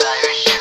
Irish.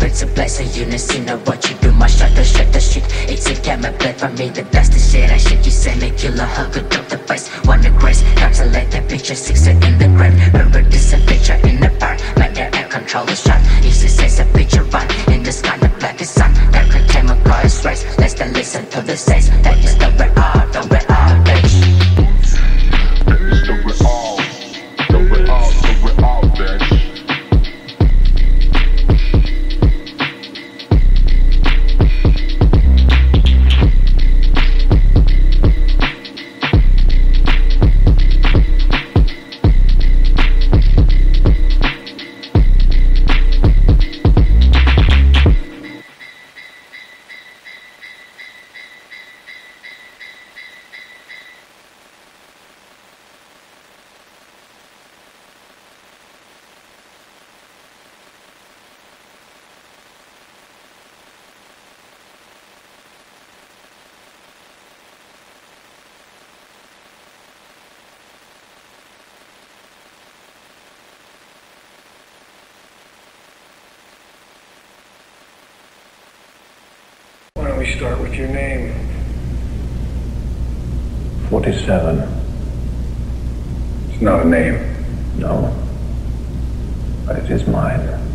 expensive blessing You done see now what you do, my shot, the shot, the shit. It's a camera play for me, the best to shit. I shit You send me killer, hug a the vice, One the grace, time to let that picture Six in the grave. remember this a picture in the park Like the air controller shot, easy says a picture run In the sky, the blackest sun, that could chemical is race Let's then listen to the says, that is the red art Start with your name. 47. It's not a name. No. But it is mine.